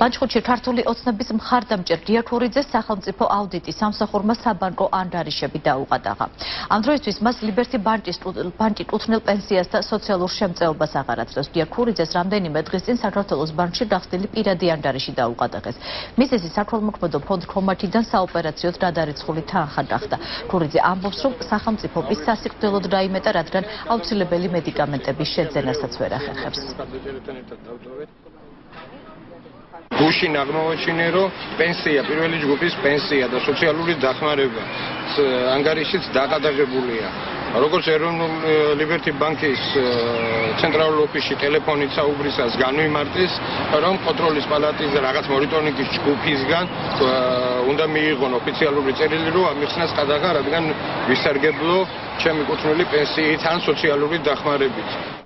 ლანჩხუთში ქართული ოცნების მხარდამჭერ დიაქორიძეს სახელმწიფო აუდიტი სამსახურმა საბანკო ანდარიშები დაუყადაღა. ამ დროისთვის მას ლიბერტი ბანკი კუთვნილ პენსიას და სოციალურ შემწეობას აღარ აწევს. დიაქორიძეს რამდენიმე დღის წინ საქართველოს ბანკში გახსნილი პირადი ანდარიში დაუყადაღეს. მისესი საქველმოქმედო ფონდ კომართიდან საოპერაციოდ დადარიცხული თანხა გახდა. ქურიძე ამბობს, რომ სახელმწიფო ის სასიკვდილოდ დაიმეტა, რადგან აუცილებელი მედიკამენტების შეძენასაც ვერ ახერხებს. გუშინ აღმოაჩინე რომ პენსია პირველი ჯგუფის პენსია და სოციალური დახმარება ანგარიშიც დაკადაღებულია როგორც ეროვნული ლიბერტი ბანკის ცენტრალურ ოფისში ტელეფონით საუბრისას განვიმარტეს რომ კონტროლის პალატის რაღაც მონიტორინგის ჯგუფისგან უნდა მიიღონ ოფიციალური წერილი რომ ამიხსნას ყადაღა რადგან ვისარგებლო ჩემი კუთვნილი პენსიით ან სოციალური დახმარებით